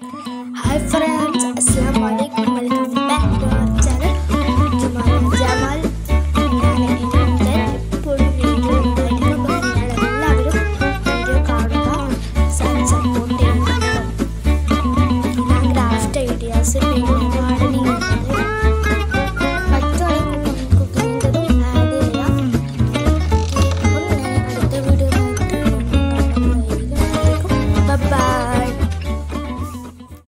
Hi friends, Assalamu alaikum. Welcome back to our channel. Jamal and Jamal. ನಾನು ಇದರಿಂದ ಎಪ್ಪುಡು ನೀವು bike ನಾಳೆಲ್ಲಾದರೂ video ಕಾಣುವ ಸಣ್ಣ ಸಪೋರ್ಟ್ ನಾನು ಕ್ರಾಫ್ಟ್ ಐಡಿಯಾಸ್ video.